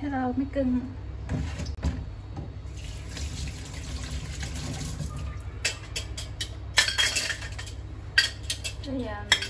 hello mấy cưng. Bây giờ